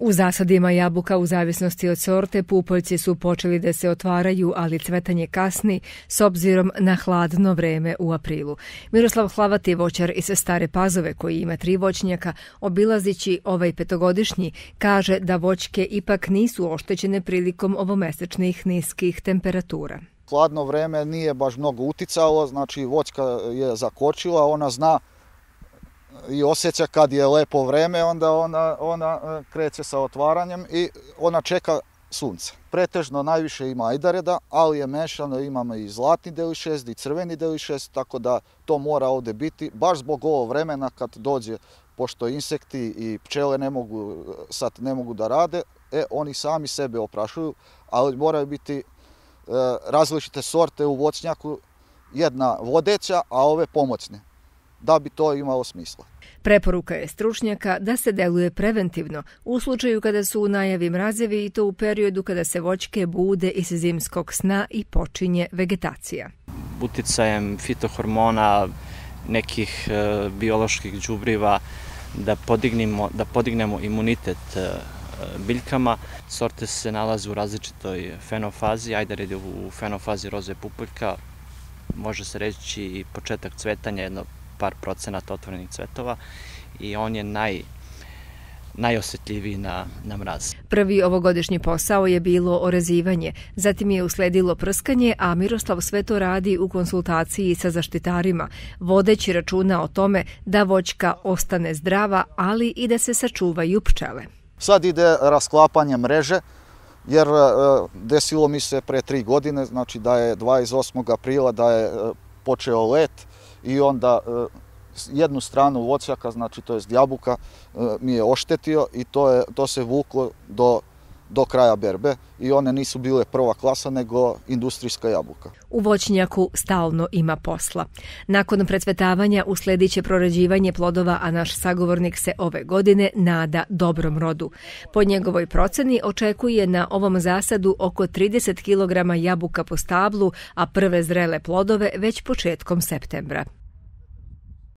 U zasadima jabuka u zavisnosti od sorte pupoljci su počeli da se otvaraju, ali cvetanje kasni s obzirom na hladno vreme u aprilu. Miroslav Hlavati, voćar iz Stare Pazove, koji ima tri voćnjaka, obilazići ovaj petogodišnji, kaže da voćke ipak nisu oštećene prilikom ovomesečnih niskih temperatura. Hladno vreme nije baš mnogo uticalo, znači voćka je zakočila, ona zna i osjeća kad je lepo vreme, onda ona, ona e, kreće sa otvaranjem i ona čeka sunce. Pretežno najviše ima ajdareda, ali je mešano, imamo i zlatni deli šest i crveni deli šest, tako da to mora ovde biti, baš zbog ovo vremena kad dođe, pošto insekti i pčele ne mogu, e, sad ne mogu da rade, e, oni sami sebe oprašuju, ali moraju biti e, različite sorte u voćnjaku, jedna vodeća, a ove pomoćne da bi to imalo smisla. Preporuka je stručnjaka da se deluje preventivno u slučaju kada su u najavi mrazevi i to u periodu kada se voćke bude iz zimskog sna i počinje vegetacija. Uticajem fitohormona, nekih e, bioloških džubriva, da podignemo, da podignemo imunitet e, biljkama. Sorte se nalaze u različitoj fenofazi, ajde redi u fenofazi roze pupuljka, može se reći i početak cvetanja, jedno par procenata otvorenih cvetova i on je naj, najosjetljiviji na, na mraz. Prvi ovogodišnji posao je bilo orezivanje, zatim je usledilo prskanje, a Miroslav sve to radi u konsultaciji sa zaštitarima, vodeći računa o tome da voćka ostane zdrava, ali i da se sačuvaju pčele. Sad ide rasklapanje mreže, jer e, desilo mi se pre tri godine, znači da je 28. aprila da je e, počeo let, i onda e, jednu stranu voćaka, znači to je jabuka, e, mi je oštetio i to, je, to se vuklo do, do kraja berbe i one nisu bile prva klasa nego industrijska jabuka. U voćnjaku stalno ima posla. Nakon precvetavanja uslediće prorađivanje plodova, a naš sagovornik se ove godine nada dobrom rodu. Po njegovoj proceni očekuje na ovom zasadu oko 30 kg jabuka po stablu, a prve zrele plodove već početkom septembra.